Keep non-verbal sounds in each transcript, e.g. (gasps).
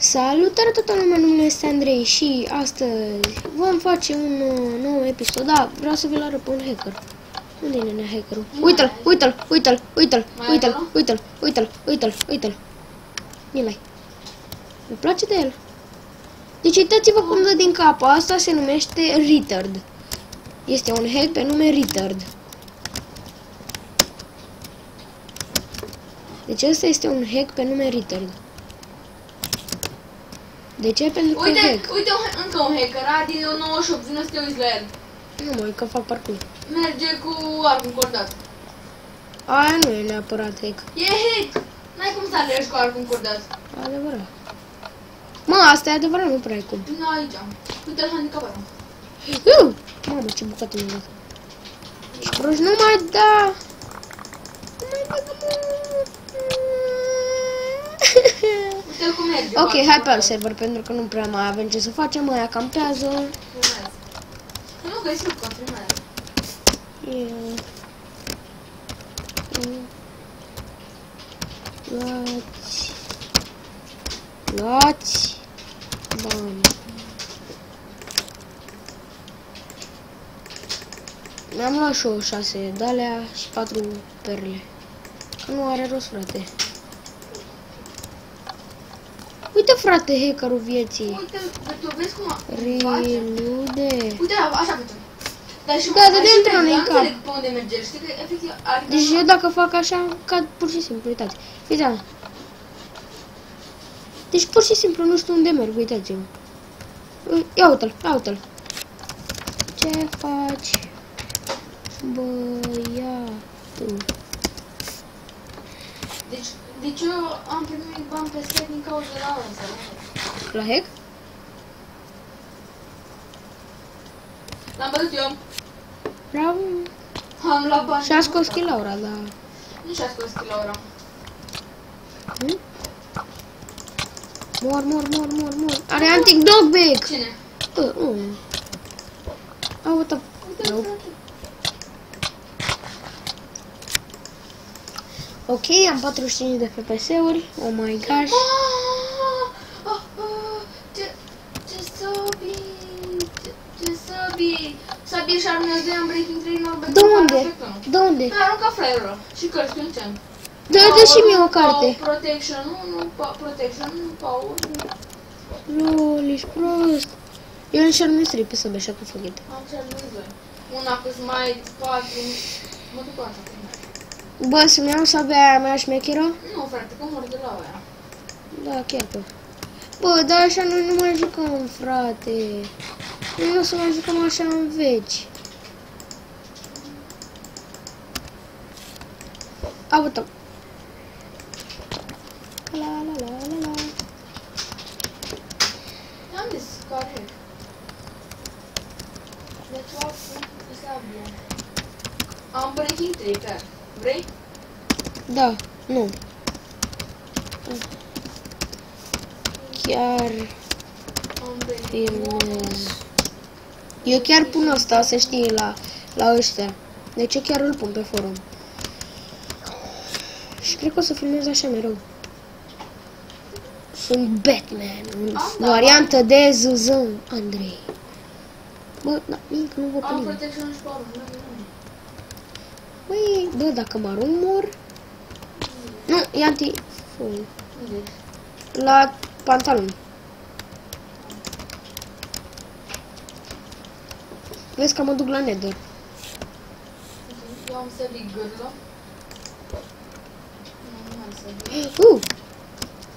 Salutare toată lumea, numele este Andrei și astăzi vom face un uh, nou episod. Da, vreau să vi-l arăt pe un hacker. Unde e nenea hackerul? Uite-l, uite-l, uite-l, uite-l, Mai uite-l, acolo? uite-l, uite-l, uite-l, uite-l. Îl-ai. Îmi place de el. Deci uitați-vă cum dă din cap. Asta se numește Retard. Este un hack pe nume Retard. Deci ăsta este un hack pe nume Retard. De ce? Pentru că Uite, hack. uite un, încă un hacker, Adi 98, vină să te uiți la el. Nu mă, că fac parcur. Merge cu arc încordat. Aia nu e neapărat hack. E hack! N-ai cum să alergi cu arc încordat. Adevărat. Mă, asta e adevărat, nu prea ai cum. Vino aici. Uite-l handicapat. Iu! Mamă, ce bucată mi-a dat. Și proști, nu mai da! Nu mai da, Uite-l cum merge. cu Ok, arc hai pe alt încordat. server, pentru că nu prea mai avem ce să facem, aia campează. Filmează. Nu găsim că filmează. Eu... Luați... Luați... Bani. Mi-am luat și eu șase de-alea și patru perle. Că nu are rost, frate. Uite, frate, hackerul vieții. Uite-l, tu vezi cum a- face? Relude. Uite, așa face. Dar și Da, dar dădea și într-un merge, în nu cap. înțeleg pe unde merge. Știi că efectiv are... Deci eu dacă fac așa, cad pur și simplu, uitați. Uite. Deci pur și simplu nu știu unde merg, uitați-vă. Ui, Ia uite-l, ia uite-l. Ce faci, băiatul? Deci, deci eu am primit bani pe set din cauza la ăsta. La hack? L-am bătut eu. Bravo. Am luat bani. Și a scos Laura, da. Nu și-a scos Laura. Hm? Mor, mor, mor, mor, mor. Are antic dogback! Cine? Uh, uh. A, uite. Uite, Nope. Ok, am 45 de FPS-uri. Oh my gosh. Ah, ah, ah, Ce ce Sabi? Ce- Ce Sabi? Sabi și armează de Breaking 3 Norbert. De unde? De unde? Mi-a aruncat fraierul și cărți pe ce Dă, dă și mie o carte. Protection 1, pa- Protection 1, Power. Lol, ești prost. Eu în Charmin 3 pe să așa cu făghete. Am și doi. Una cu Smite 4. Mă duc cu asta. Iau sabia aia mea șmecheră? Nu, frate, că mor de la aia. Da, chiar că. Bă, dar așa noi nu mai jucăm, frate. Noi nu o să mai jucăm așa în veci. A, uite. La, la, la, la, la. Am zis, care? Deci, o sabie. Am Breaking 3, chiar. Vrei? Da, nu. Chiar Am Breaking filmez. Eu chiar pun asta, să știi, la, la ăștia. Deci eu chiar îl pun pe forum. Și cred că o să filmez așa mereu. Sunt Batman, în Am, da, variantă de Zuzan Andrei. Bă, da, nimic, nu vă pe Am nimeni. Protection și Power. Nu, nu, nu. Băi, bă, dacă mă arunc, mor. Nu, e anti... Fui. Unde? La pantaloni. Vezi că mă duc la Nether. Eu am sărit gârlă. Nu, nu am sărit. Uh!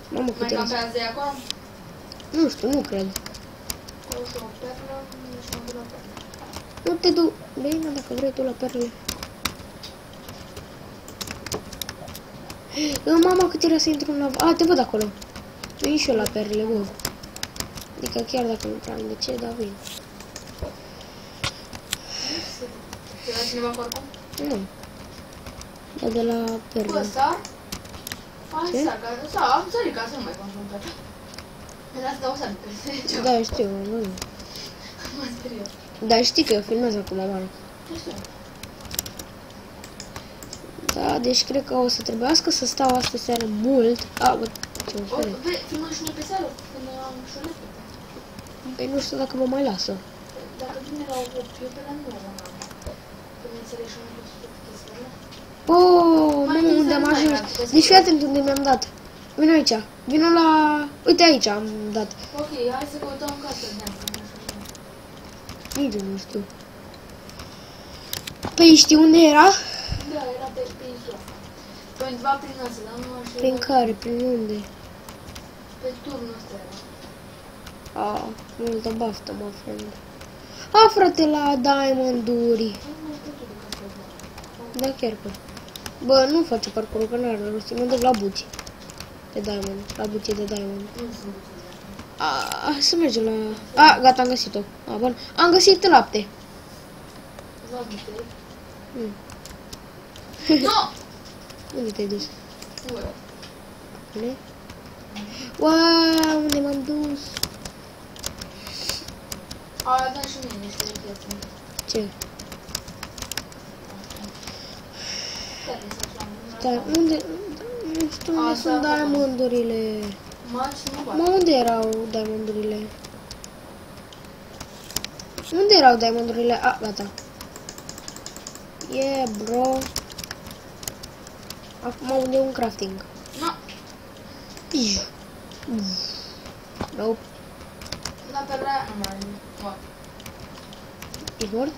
Mamă, Mai câte campează ea acolo? Nu știu, nu cred. Acolo și o perlă, nici mă duc la perlă. Nu te du... Bine, dacă vrei tu la perle. Mama, cât era să intru în lava. A, te văd acolo. Vin și eu la perle, bă. Adică chiar dacă nu prea am de ce, dar vin. Te la cineva cu oricum? Nu. Dar de la Bă, perle. sar? Hai, Ce? sar, ca... Sar, am sărit ca să nu mai confruntăm. Mi-a dat să dau sar pe ce Da, știu, nu. mă speriat. Dar știi că eu filmez acum, mă. Ce știu? Da, deci cred că o să trebuiască să stau astă seară mult. A, bă, ce mă O, ferește. vrei, filmăm și noi pe seară? Păi nu știu dacă mă mai lasă. Dacă vine la 8, eu pe la 9 am. Când înțelegi un lucru cu chestiile. Oh, Mai mamă, bine unde să am nu mai ajuns. fac, că Deci să- fii atent unde mi-am dat. Vino aici. Vino la... Uite aici am dat. Ok, hai să căutăm casă de asta. nu știu. Nici eu nu știu. Păi știi unde era? Da, era pe pe insula. Pe undeva prin asta, dar nu așa. Prin care? Prin unde? Pe turnul ăsta era. Ah, multă baftă, mă, friend. A, frate, la diamonduri. Nu mai știu de casă de Da, chiar că. Bă, nu face parcurul, că n-are rost. Mă duc la buci. De diamond. La buci de diamond. Nu sunt bucile. A, să mergem la... A, gata, am găsit-o. A, bun. Am găsit lapte. La bucile. Mm. Nu! (laughs) Unde te-ai dus? Nu vreau. Unde? Wow, unde m-am dus? A dat și mie niște chestii. Ce? Care să așa? Da, unde... Nu știu unde A, sunt da, acolo. diamondurile. Maci nu Mă, bate. unde erau diamondurile? Unde erau diamondurile? A, gata. Yeah, bro. Acum unde e un crafting? Nu. Iu. Nope. La pe la... Nu mai nu. Ești mort?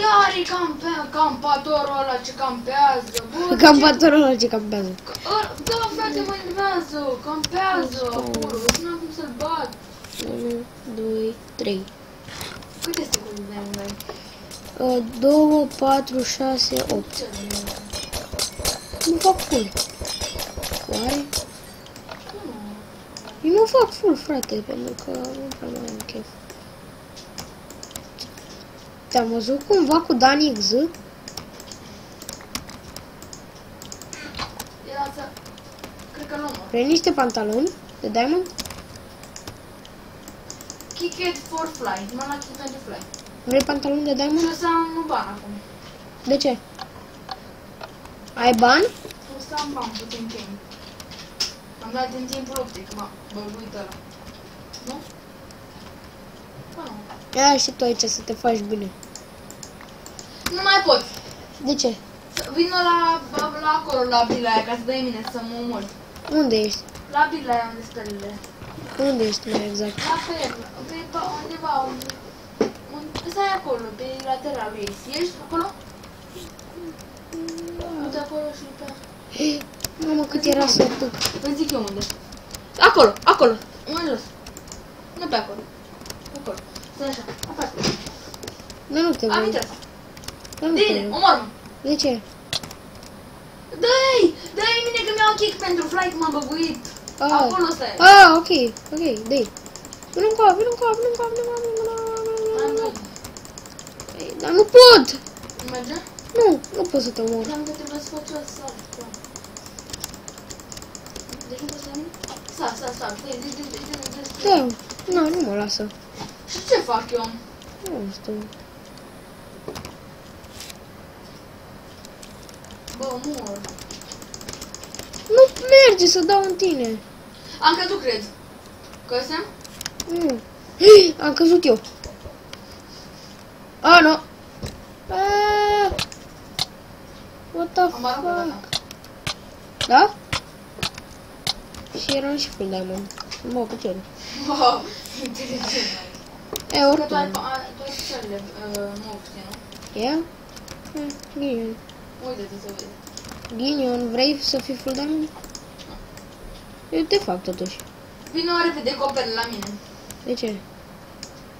Iar e campe, campatorul ăla ce campează. Bă, Campatorul ăla ce campează. ce- Ă, Da, frate, mă enervează. Campează. Oh. Acolo. Nu am cum să-l bat. 1, 2, 3. Câte secunde de unde 2, 4, 6, 8. Ce de Nu fac full. Oare? Nu. Eu nu fac full, frate, pentru că nu prea mai am chef. Te-am văzut cumva cu Dani X? Era să... Cred că l-am. Vrei niște pantaloni de diamond? Kick it for fly. M-am luat kick pentru fly. Vrei pantaloni de Și diamond? o să am bani acum. De ce? Ai bani? O să am bani puțin timp. Am dat din timpul optic, m-a băguit ăla. Nu? Ba nu. Ia și tu aici să te faci bine. Nu mai pot. De ce? Să Vină la, la acolo, la bila aia, ca să dai mine să mă omor. Unde ești? La bila aia unde stările. Unde ești mai exact? La pe, pe, pe undeva, unde, unde, stai acolo, pe lateralul ei. Ești acolo? Uite acolo și pe... (gasps) Mamă, cât era să puc. Îți zic eu unde. Acolo, acolo, mai jos. Nu pe acolo. Acolo. Stai așa, apare. Dar nu te Am văd. intrat. Dar nu te Bine, văd. omor-mă. De ce? Dă-i! Dă-i mine că mi-au kick pentru fly, că m-a băguit. Ah. Acolo stai. Ah, ok, ok, dai. Vino încă, vino încă, vino încă, vino încă, vino încă, vino Am încă. dat. Ei, Dar nu pot! Nu merge? Nu, nu pot să te omor. Cream că trebuie să faci o sar. Deci nu poți să mine? Sar, sar, sar. Dă-i, dă-i, dă-i, dă-i, dă-i, dă-i. Da, nu, nu mă lasă. Și ce fac eu? Nu știu. Bă, mor. Nu merge să dau în tine. Am căzut, cred. Căsem? Nu. Am căzut eu. A, nu. Ah. What the Am aruncat fuck? asta. Da? Și eram și full diamond. Mă, cu cer. Wow, (laughs) inteligent. E, Că tu ai, oricum. ai- tu ai picioarele uh, mopște, nu? Ia? Eh, Ghinion. Uite-te să vezi. Ghinion, vrei să fii full diamond? Eu te fac totuși. Vino repede copere la mine. De ce?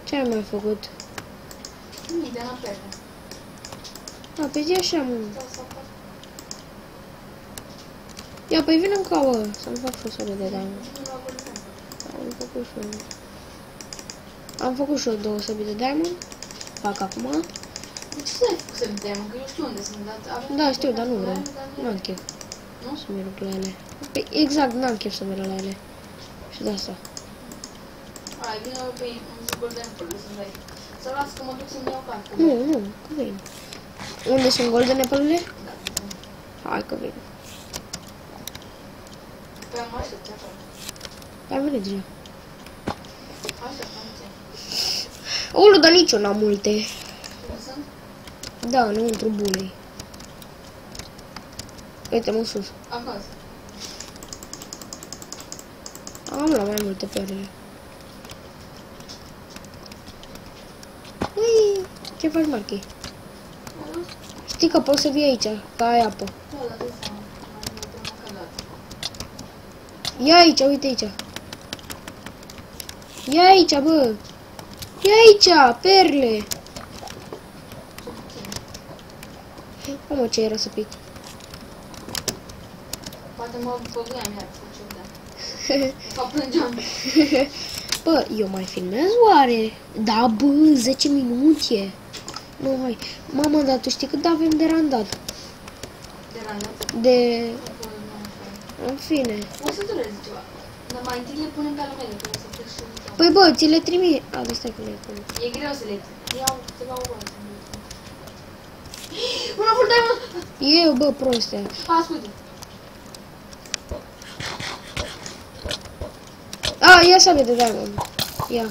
Ce ai mai făcut? Nimic de la perte. A, pe zi așa, mă. Stau să fac. Ia, păi vină încă, bă, să-mi fac și o soră de diamond. Nu la vorbim. Am făcut și eu. Am făcut și eu două săbi de diamond. Fac acum. De ce să ai făcut să mă? Că eu știu unde sunt, dar avem... Da, știu, dar nu vreau. Dar Nu am chef Nu? să merg la ele. Păi, exact, n-am chef să merg la ele. Și de asta. Hai, vină pe un golden apple să dai. Să las că mă duc să-mi iau carte. Nu, nu, că vin. Unde sunt golden apple-urile? Da. Hai că vin. Păi am aștept acolo. Am venit deja. Aștept, am ce. Ulu, dar nici eu n-am multe. Unde sunt? Da, înăuntru bulei. Uite-mă sus. Acasă. Am la mai multe perle. Ui, ce faci, Marchi? Auzi? Știi că poți să vii aici, că ai apă. Da, dar de seama. Mai multe măcar dată. Ia aici, uite aici. Ia aici, bă. Ia aici, perle. Ce puțin. Mamă, ce era să pic. Poate mă băguiam iar să ce da. De fapt plângeam. (laughs) Bă, eu mai filmez oare? Da, bă, 10 minute. Nu, hai. Mamă, dar tu știi cât avem de randat? De randat. De... Bă, nu știu. În fine. O să dureze ceva. Dar mai întâi le punem pe ale mele, că o să plec și eu. Păi bă, ți le trimit. A, de stai că le pun. E greu să le țin. Iau câteva ore să le țin. (gasps) Una furt diamond! Eu, bă, proste. A, ascultă. A, ia sabia de diamond. Ia.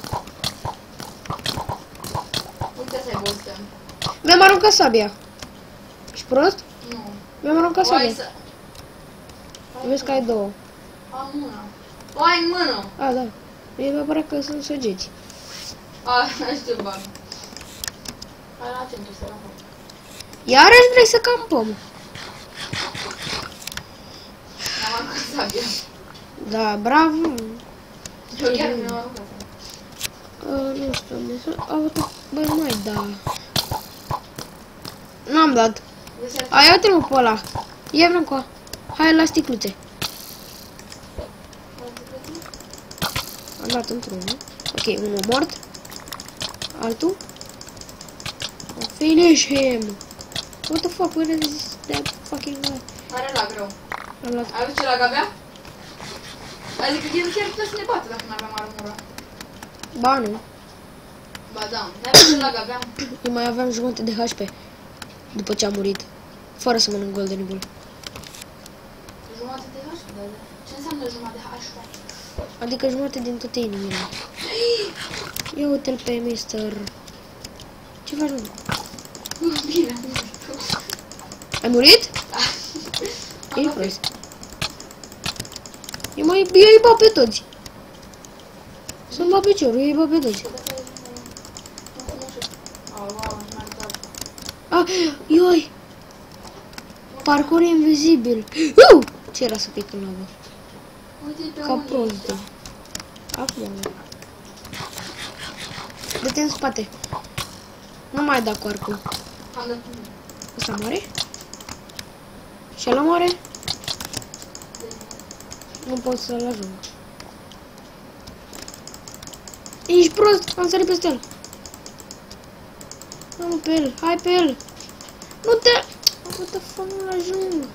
Uite să ai bostă. Mi-am aruncat sabia. Ești prost? Nu. Mi-am aruncat O ai sabia. Să... Vezi că ai două. Am una. O ai în mână. A, da. Mie mi-a părut că sunt săgeți. A, nu (laughs) știu, bag. Hai la centru să la fac. Iarăși vrei să campăm? Am aruncat sabia. Da, bravo. Eu chiar mi-am aruncat sabia. Uh, nu știu, mi s-a... Auto... Bă, nu mai da. N-am dat. Vezi, ar- Ai, uite-l mă pe ăla. Ia vrem cu Hai la sticluțe. Am dat într-unul. Ok, unul mort. Altul. Finish him. What the fuck, where is that fucking guy? Are la greu. L-am luat. Ai văzut ce la gabea? Adică el chiar putea să ne bată dacă nu aveam armura. Ba, nu. Ba da, n-ai văzut ce la gabea? Eu mai aveam jumătate de HP. După ce a murit. Fără să mănânc Golden Bull. Jumătate de HP, dar ce înseamnă jumătate de HP? Adică jumătate din toate inimile. Ia uite-l pe mister. Ce faci, mă? Bine. Ai murit? E prost. Eu mai, eu îi bag pe toți. Să-mi bag piciorul, eu îi bag pe toți. Ah, ioi! Parcur invizibil. Uh! Ce era să pic în lavă? Uite pe Ca unii. prost. Acum. Dă-te în spate. Nu mai da cu arcul. Am dat Ăsta moare? Și ăla moare? Nu pot să-l ajung. Ești prost, am sărit peste el. Nu pe el, hai pe el. Nu te... What the fuck, nu ajung.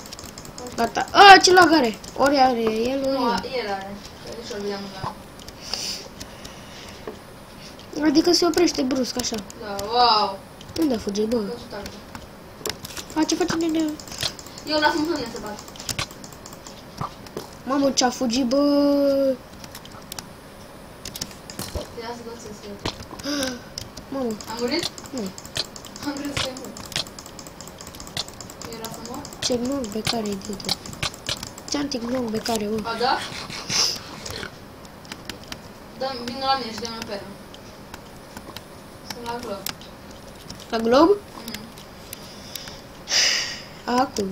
Gata. A, ce lag are? Ori are el, ori Nu, eu. el are. Deci o vedeam la. Adică se oprește brusc, așa. Da, wow. Unde a fugit, bă? Căzut tare. A, ce face nene? Eu las un pâine să bat. Mamă, ce a fugit, bă? Ia să dă să (gasps) Mamă, Am murit? nu. Am crezut că e mult. Era să mor? Ce gnom pe care e de Ce antignom pe care, bă? A, da? Dă, vină la mine și dă-mi o peră. Sunt la glob. La glob? Mm. Acum.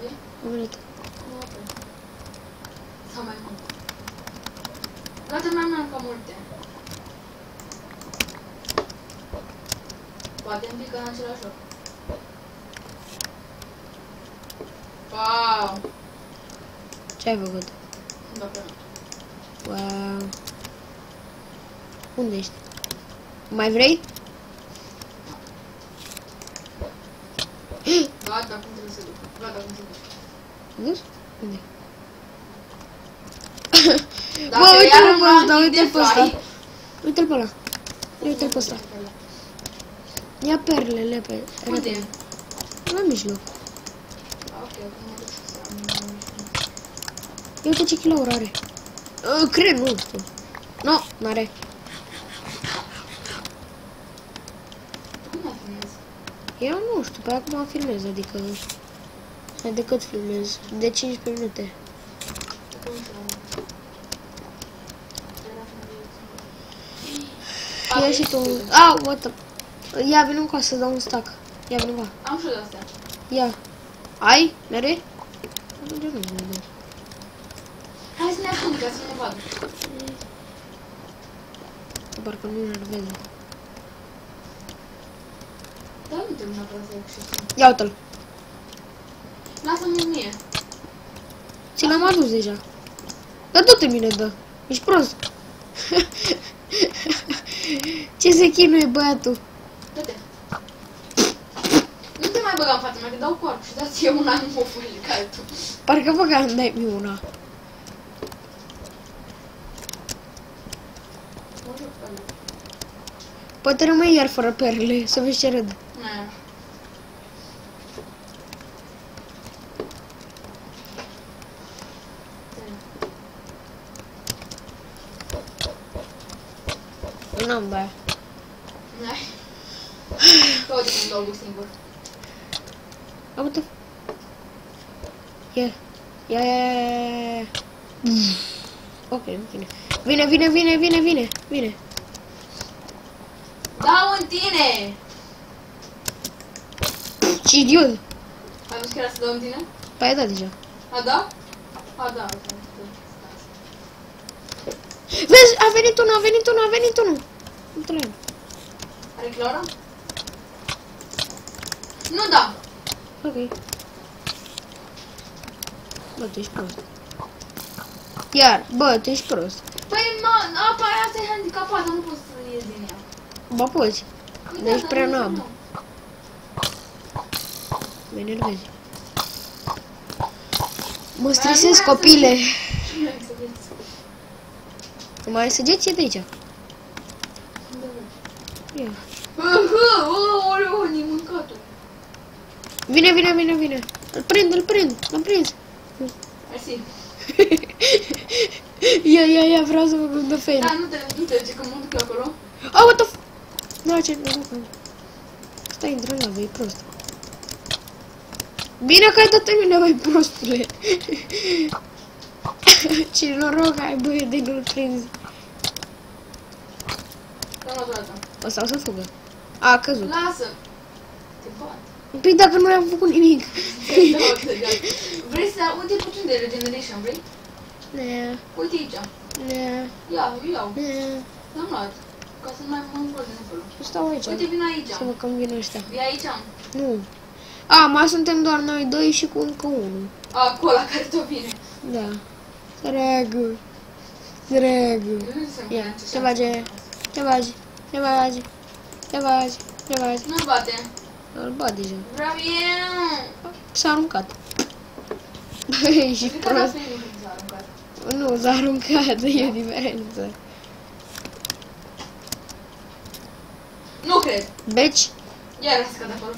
Vii? Am venit. Nu mă prind. Sau mai mult. Gata, mai am ca multe. Poate îmi pică în același loc. Wow! Ce ai făcut? Da, pe mine. Wow. Unde ești? Mai vrei? Gata, cum trebuie să duc. Gata, cum să duc. Dus? Unde? Dacă Bă, uite-l iar pe un ăsta, ranking uite-l de pe ăsta. fly- Uite-l pe ăla. Uite-l pe ăsta. Ia perlele pe... Unde? La mijloc. Ah, Ok, acum mă duc să am... Ia uite ce kilouri are. Uh, cred, nu știu. Nu, n-are. Cum mai filmezi? Eu nu știu, pe acum filmez, adică... Mai decât filmez. De 15 minute. Cum să- Ia și tu... Au, what the... Ia, vin încoa să dau un stack. Ia, vin încoa. Am și eu de-astea. Ia. Ai? Mere? Nu, nu, nu, nu. Hai să ne ascundem ca să nu ne vadă. Parcă nu nerveze. Dar nu trebuie neapărat să iau și tu. Ia uite-l. Lasă-mi mie. Ți l-am adus deja. Dar du-te mine, dă. Ești prost. (laughs) Ce se chinuie băiatul? Dă-te. Nu te mai băga în fața mea, că dau corp și dați eu una în moful ca tu. Parcă băga îmi dai mie una. Mă joc pe ăla. Poate rămâi iar fără perle, să vezi ce râd. Nu. Nu am de aia. N-ai. Că uite cum dau lui singur. Am uite. Ia. Ia, ia, ia, ia, ia. Ok, vine. Vine, vine, vine, vine, vine, vine. Dau în tine! Ce idiot. Ai văzut că era să dau în tine? Păi ai dat deja. A, da? A, da. da, da. Vezi, a venit unul, a venit unul, a venit unul. Uite-l. Are Clara? Nu da! Ok. Bă, tu ești prost. Iar, bă, tu ești prost. Păi, ma, apa aia asta e handicapată, nu poți să ies din ea. Bă, poți. Păi Deci dar prea nu- n-am. nu. Mă enervezi. Mă Mai stresez, nu mai copile. Nu vrei să vezi. Mai săgeți de aici. Unde vrei? Ia. Aha, Aoleu, ni mâncat-o. Vine, vine, vine, vine. Îl prind, îl prind. L-am prins. Mersi. ia, ia, ia, vreau să mă gând de fail. Da, nu te, nu te duce, că mă duc eu acolo. Oh, what the f... Da, ce... Nu, nu. Stai, intră la voi, prost. Bine că ai dat în mine, băi, prostule. (laughs) ce noroc ai, băi, de nu-l prinzi. Dăm o dată. O sau să fugă. A, a căzut. Lasă. Te bat. Păi dacă nu am făcut nimic. Te dau, te dau. Vrei să... Uite puțin de regeneration, vrei? Ne, Uite aici. ne, Ia, eu iau. ne. L-am luat. Ca să nu mai mă încol din acolo. Stau aici. Uite, vin aici. Să văd cum vin ăștia. E aici. Nu. A, mai suntem doar noi doi și cu încă unul. Acolo, care tot vine. Da. Dragă. Dragă. Nu se Ia, îmi te bage. Te bagi. Te bagi. Te bagi. Te bagi. Nu-l bate. Îl bat deja. Vreau eu. S-a aruncat. Băi, și Cred că n-ați prost. venit când s-a aruncat. Nu, s-a aruncat. E o diferență. Nu cred. Beci. Iar a scăt acolo.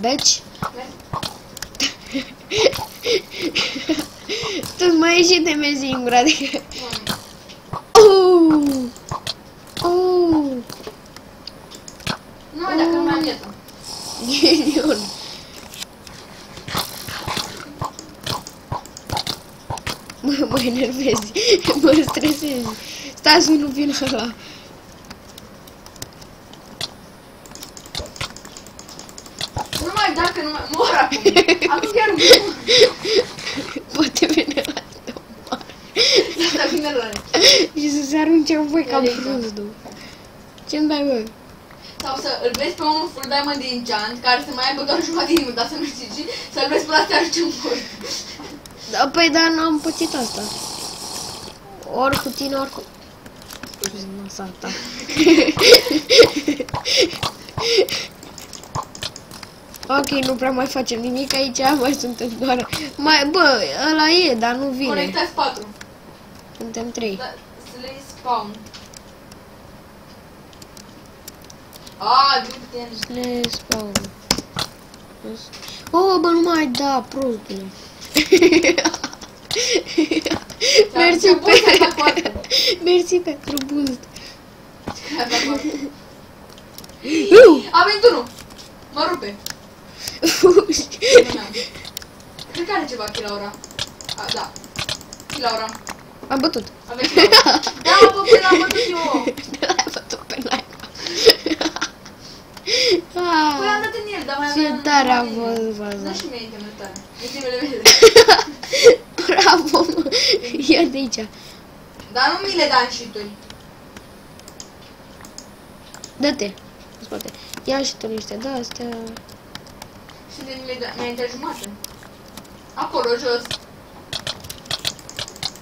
Beci. Mergi. Tu mai ieși de mine singur, adică... Mami. Oh! Oh! Nu mai dacă nu mai am vietă. Ghinion. Mă, mă enervezi, mă stresezi. Stați, nu vin ăla. Nu mai dacă nu mai mor acum. (laughs) Acum chiar mor. Poate vine la domar. Asta vine la Și (laughs) să se arunce în voi ca Ia de aici. prostul. Ce-mi dai, bă? Sau să îl vezi pe omul full diamond de enchant, care să mai aibă doar jumătate din dar să nu știi și să-l vezi pe astea arunce în mort. Da, păi, dar n-am pățit asta. Ori cu tine, ori cu... Masa ta. ok, nu prea mai facem nimic aici, mai suntem doar... Mai, bă, ăla e, dar nu vine. Conectați 4. Suntem trei. Da, slay spawn. A, vin cu tine. Le spawn. Oh, bă, nu mai da, prostule. (laughs) Ți-am Mersi Ce bun pe... să fac poate. Mersi pentru boost. Iu! A venit unul! Mă rupe. Nu (laughs) mi-am. Cred că are ceva Chilaura. A, da. Chilaura. Am bătut. Avem Chilaura. (laughs) Da, bă, până am bătut eu. L-ai bătut pe naiba. (laughs) Păi am Ah, dat în el, dar mai Ce aveam- tare a mai aveam- fost faza. Da și mie internet Ultimele mele. Bravo, mă. Ia de aici. Dar nu mi le da în shituri. Dă-te. în spate. Ia și tu niște de astea. Și de mi le da, mi-ai dat jumate. Acolo, jos.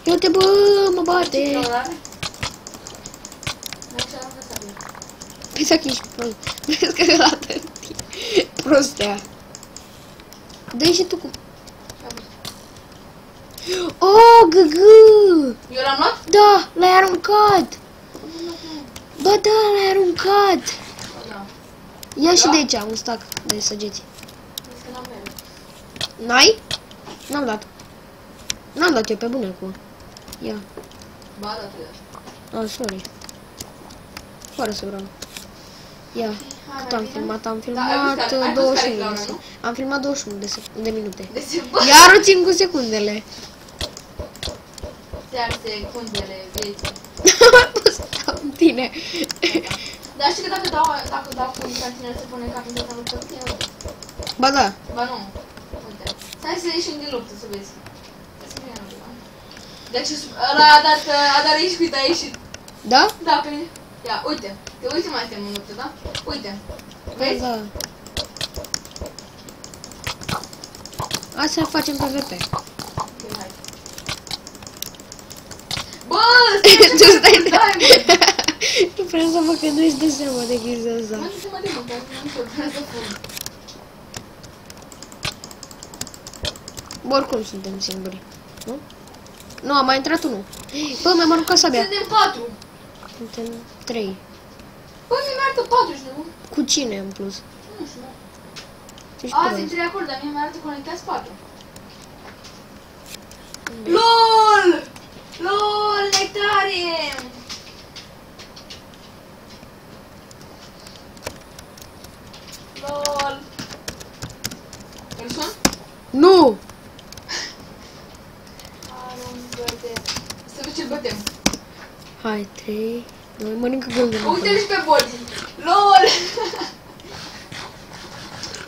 Eu te bă, mă bate. Chilaura are? Mai ce am lăsat eu. Păi să ești prost. Vezi că ăla dă Prostea. dă și tu cu... Oh, găgă! Eu l-am luat? Da, l-ai aruncat! Ba da, l-ai aruncat! Ba Da. Ia și Da? de aici un stack de săgeți. Vezi că n-am mele. N-ai? N-am dat. N-am dat eu pe bune cu. Ia. Ba da, tu ia. Oh, sorry. Fără să vreau. Ia. Hai, Cât mai am bine? filmat? Am Da, ai filmat văzut care- ai uh, văzut care 21 e de Laura, secunde. nu? Am filmat 21 de, sec- de minute. Deci, bă, Iar o țin cu secundele. Chiar secundele vieții. Am pus (laughs) în tine. Dar știi că dacă dau, dacă dau cu un cantinel se pune capul de luptă? Eu. Ba da. Ba nu. Uite. Stai să ieșim din luptă să vezi. Stai să vină ăla. Deci ăla a dat, a dat iscuit, a ieșit. Da? Da, pe Ia, uite. Te uite mai suntem în luptă, da? Uite. Vezi? Da. Asta facem PvP. Ok, hai. Bă, tu stai de... Hai, mă. Nu vreau să mă că nu ești de seama de chestia asta. Mă, du-te, mă, de mă, că nu știu, vreau să fug. Bă, oricum suntem singuri. Nu? Nu, a mai intrat unul. Bă, mi-am aruncat sabia. Suntem patru. Suntem trei. Bă, mi-mi arată patru și nu? Cu cine în plus? Nu știu. Ești A, prost. sunt trei acolo, dar mie mi-arată conectați patru. LOL! LOL, nectarie! LOL! Îl sun? Nu! Aruncă-te. Să duce bătem. Hai, trei. Noi mănâncă gândul. Uite-l și pe body. LOL!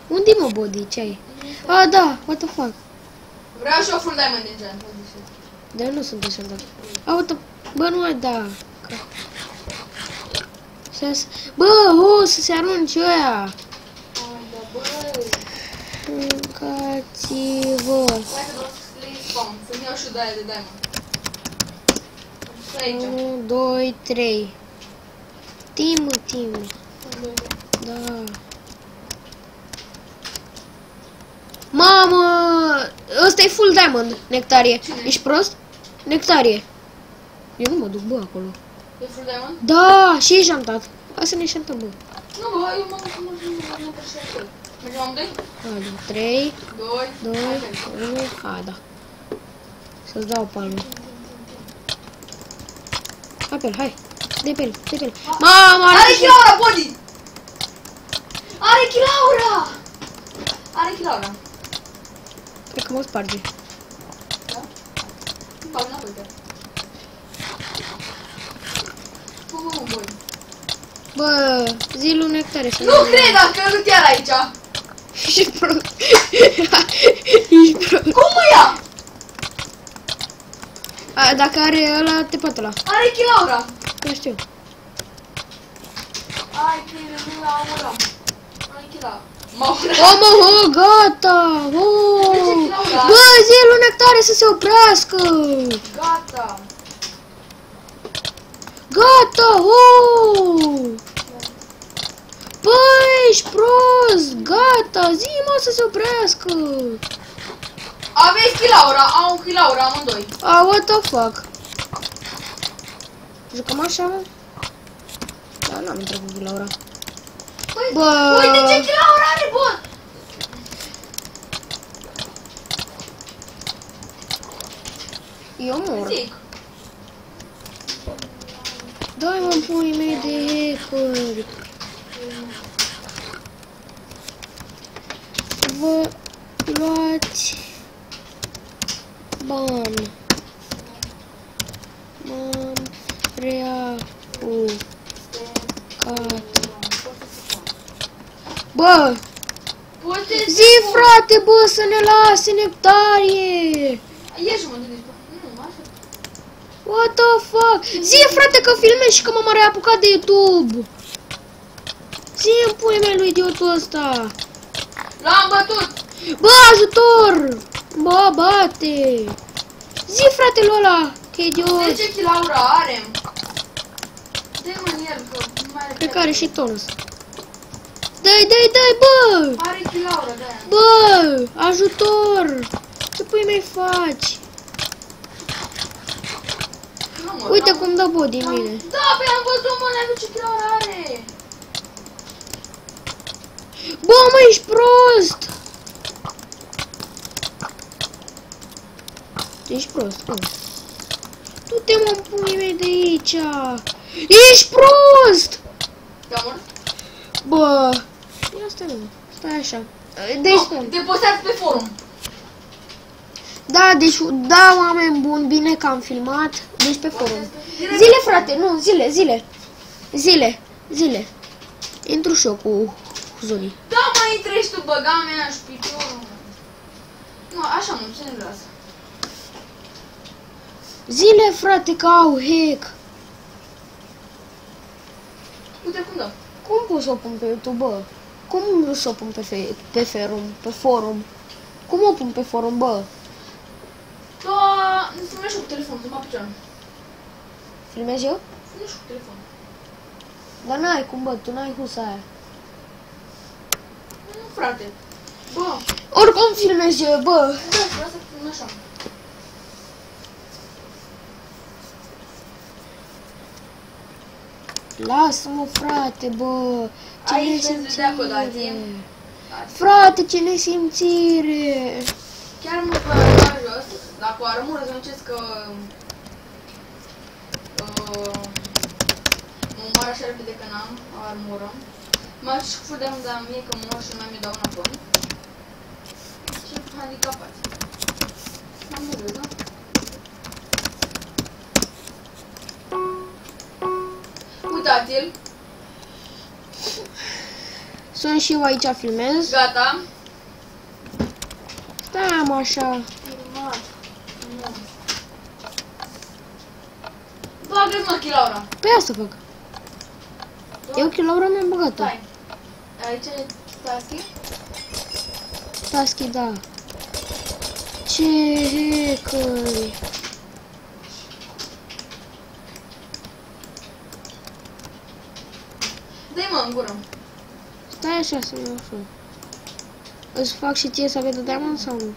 Unde mă body? Ce ai? A, da, what the fuck. Vreau și o full diamond din gen. Dar nu sunt deșantat. A, uite, bă, nu ai, da. Că... Să, bă, o, să se arunce ăia. Ai, da, băi. Mâncați-vă. Hai că dau slay spawn. Să-mi iau și o daie de diamond. Stai aici. 1, 2, 3. Tim, tim. Da. Mamă! Ăsta e full diamond, nectarie. Cine? Ești prost? Nectarie. Eu nu mă duc, bă, acolo. E full diamond? Da, și e jantat. Hai să ne șantăm, bă. Nu, bă, eu mă duc, mă duc, mă duc, mă duc și acolo. Mergem amândoi? Hai, da. 3, Doi. 2, Hai, 1. Hai, da. Să-ți dau palmă. Hai pe el, hai. De pe el, de pe el. Mamă, Are are Chilaura, body! Are Chilaura! Are Chilaura. Cred că mă sparge. Da? Bag înapoi pe Bă, bă, bă, bă. Bă, zi lui nectare să Nu cred dacă nu chiar aici. Ești prost. (laughs) Ești prost. Cum mă ia? A, dacă are ăla, te poate la. Are Chilaura. Eu știu. Ai, crede, nu la omorăm. Are Chilaura. M-a O, urat. mă, ho, gata! Oh. Merge Claudia. Bă, zi lui nectare să se oprească! Gata. Gata! Oh. Băi, ești prost! Gata! zi mă să se oprească! Aveți Chilaura, au Chilaura amândoi. A, what the fuck? Jucăm așa, mă? Da, n-am intrat cu Laura. Băi, Bă. uite ce Chilaura are, bun. Eu mor. Zic. Dai mă pui mei de hackeri. Vă luați bani. M-am reapucat. Bă, Poate zi frate, bă, să ne lase nectarie. Ieși mă, gândesc. Nu, așa. What the fuck? Zi frate că filmez și că m-am reapucat de YouTube. zi în pui mei lui idiotul ăsta. L-am bătut! Bă, ajutor! Bă, bate! Zi fratele ăla, că e idiot. 10 kg Laura are. Dă-i mă în el, că nu mai are Pe piatră. care și tonus. Dai, dai, dai, bă! Are kg Laura, de-aia. Bă, ajutor! Ce pui mei faci? Nu, mă, Uite n-am- cum dă bă din am- mine. Da, pe am văzut, mă, n-ai ce kg Laura are. Bă, mă, ești prost! Ești prost, cum? Tu te mă pui mei de aici! Ești prost! Te-am mort? Bă, ia stai, mă. Stai așa. Deci, Nu, te postează pe forum. Da, deci, da, oameni buni, bine că am filmat. Deci pe forum. Zile, frate, nu, zile, zile. Zile, zile. Intru și eu cu zonii. Da, mai intrezi tu, băga mea și piciorul. Nu, așa mă, ce ne lasă? Zile, frate, că au hack. Uite cum dă. Cum pot să o pun pe YouTube, bă? Cum nu să o pun pe, fe- pe forum, pe forum? Cum o pun pe forum, bă? Da, îmi filmești cu telefonul, să mă picioară. Filmez eu? Filmești cu telefonul. Dar n-ai cum, bă, tu n-ai husa aia. Nu, frate. Bă, Oricum filmez eu, bă. da, vreau să filmez așa. Lasă-mă, frate, bă. Ce Aici vezi de nesimțire. acolo, da, zi. Frate, ce nesimțire. Chiar mă voi arunca jos, dar cu armură să nu știți că... Uh, mă mor așa repede că n-am armură. Mă și cu de dar mie că mor și mai mi dau înapoi. Și handicapați. Am murit, da? Uitați-l, Sunt și eu aici, filmez. gata. Stai, am așa. Filmat. Frumos. Bagă-ți mă, Chilaura. Păi asta fac. Eu kilaura mi-am băgat-o. Stai. Aici e taski? Taschi, da. Ce hackeri. Dă-i mă în gură. Stai așa să iau așa. Îți fac și ție să vede diamond sau nu?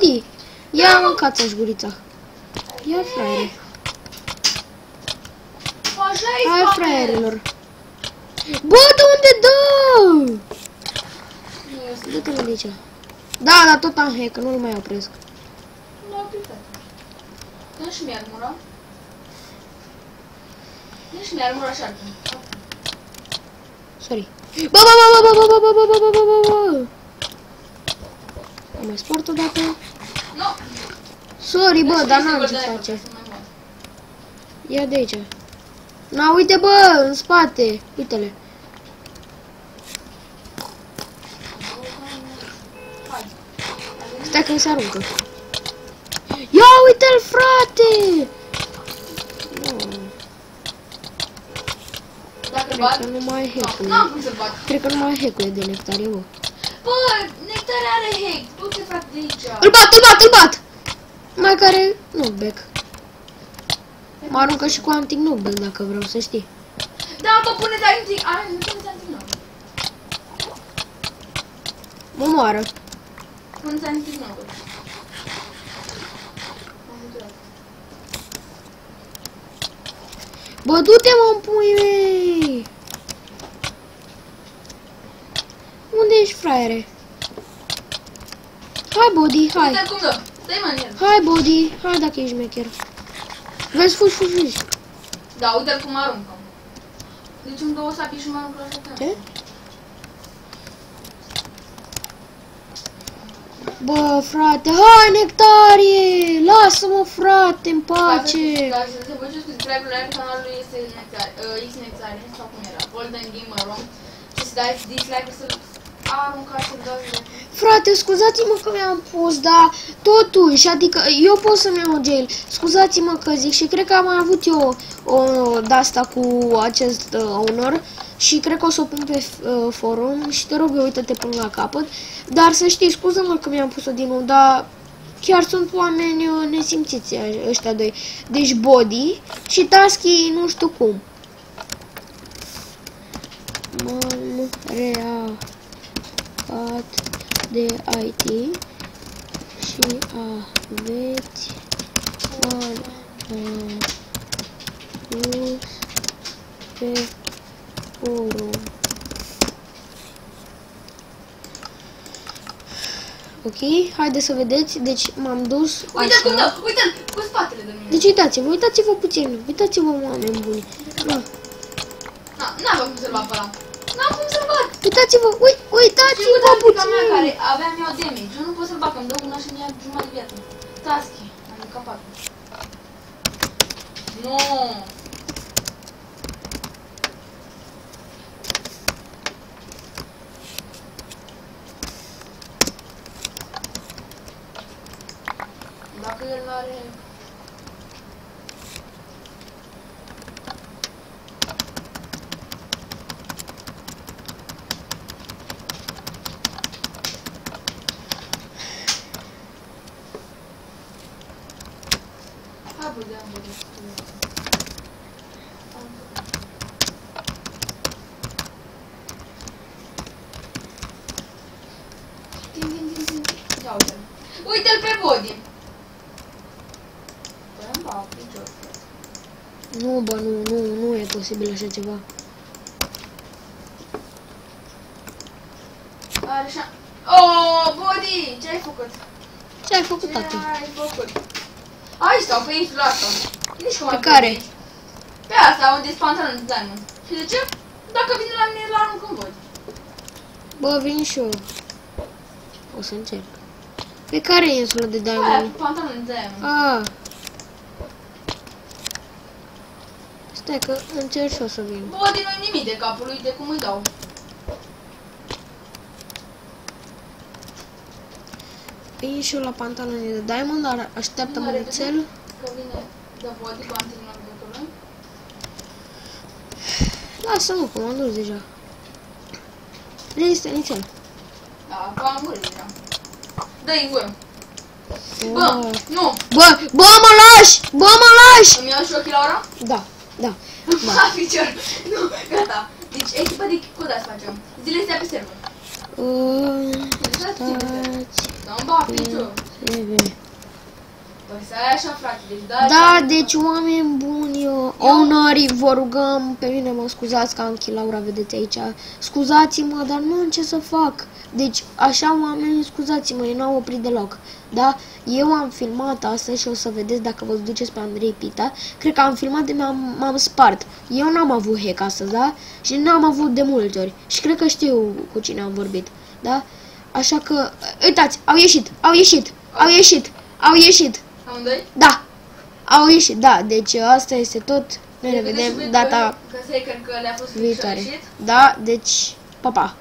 Cine o body? Ia mâncați-și gurița. Ia fraiere. Așa e Hai spate. fraierilor. Bă, de unde dă? Nu este. Du-te de aici. Da, dar tot am hack, nu-l mai opresc. Nu a aplicat. Dă și mie armura. Dă și mie armura șarpe. Sorry. Bă, bă, bă, bă, bă, bă, bă, bă, bă, bă, bă, bă, bă. Am mai sport o dată. Nu! Sorry, bă, Dă și dar mie n-am ce singur de-aia, face. că să mai mor. Ia de aici. Na, uite, bă, în spate. Uite-le. Hai. Stai că mi se aruncă. Ia uite-l, frate! Nu, Dacă cred bat... că nu mai e Nu, hack N-am cum să bat. Cred că nu mai e hack de nectarie, bă. Bă, tare are hack. Tu te fac de aici. Îl bat, îl bat, îl bat. Mai care nu bec. Mă aruncă și cu antic nu bec dacă vreau să știi. Da, mă pune de antic. Ai, nu pune de antic nou. Mă moară. Pune de antic nou. Bă, du-te, mă, pui! Unde ești, fraiere? Hai, Body, hai! Uite cum dă. Stai mă în el. Hai, Body, hai dacă ești mecher. Vezi, fugi, fugi, fugi. Da, uite-l cum aruncă. Deci îmi două sapi și mă arunc la șocan. Ce? Bă, frate, hai, nectarie! Lasă-mă, frate, în pace! Ca să se văd cu subscribe-ul canalului este Nectar- uh, X Nectarin sau cum era, Golden Gamer Rom. Și să dați dislike să-l aruncați să-l dați like. Frate, scuzați-mă că mi-am pus, dar totuși, adică eu pot să-mi iau gel. Scuzați-mă că zic și cred că am mai avut eu o de-asta cu acest uh, honor și cred că o să o pun pe uh, forum și te rog eu uită-te până la capăt. Dar să știi, scuză-mă că mi-am pus-o din nou, dar chiar sunt oameni uh, nesimțiți ă- ăștia doi. Deci body și tasky nu știu cum. M-am reapat de IT și aveți un uh, plus pe forum. Ok, haideți să vedeți. Deci m-am dus Uite cum așa. dă, uite-l cu spatele de mine. Deci uitați-vă, uitați-vă puțin. Uitați-vă, oameni buni. Da. Na, n-aveam cum să-l bat pe ăla. N-am cum să-l bat. Uitați-vă, ui, Și uitați-vă uite mea puțin. care aveam eu damage. Eu nu pot să-l bat, că îmi dă una și mi-a jumătate de viață. Taschi. Am încapat. Nu. Dacă el are... Hai bă, de-am băgat. Din, din, din, din. Ia uite-l. Uite-l pe body. Păi îmi bag picior. Nu, bă, nu, nu, nu e posibil așa ceva. Are așa... Oh, body! Ce ai făcut? Ce ai făcut, Ce tati? ai făcut? Aici stau, pe insula asta. Nici cum Pe ar care? fi. Pe asta, unde e pantalonul de diamond. Și de ce? Dacă vine la mine, îl arunc în voi. Bă, vin și eu. O să încerc. Pe care e insula de Aia, diamond? cu pantalonul de diamond. Ah. Stai că încerc și o să vin. Body nu-i nimic de capul lui, de cum îi dau. Vin și eu la pantaloni de diamond, dar așteaptă-mă Mai nițel. repede, Că vine de body cu antrenamentul Lasă-mă, că m-am dus deja. Unde este nițel? Da, cu am gură deja. Dă-i în gură. Bă, Bă, nu! bă, bă, mă lași! Bă, mă lași! Îmi iau și ochii la ora? Da, da. (laughs) Da. Ha, picior! Nu, gata. Deci, echipă de codați facem. Zile astea pe server. Da... Da, deci oameni buni, uh, onorii, vă rugăm, pe mine mă scuzați că am kill Laura, vedeți aici. Scuzați-mă, dar nu am ce să fac. Deci, așa oameni, scuzați-mă, eu n-am oprit deloc. Da? Eu am filmat astăzi și o să vedeți dacă vă duceți pe Andrei Pita. Cred că am filmat de m-am, m-am spart. Eu n-am avut hack astăzi, da? Și n-am avut de multe ori. Și cred că știu cu cine am vorbit. Da? Așa că, uitați, au ieșit, au ieșit, au ieșit, au ieșit. Amândoi? Da, au ieșit, da, deci asta este tot. Ne Vedeți și revedem voi data Că se cred că le-a fost viitoare. ieșit. Da, deci, pa, pa.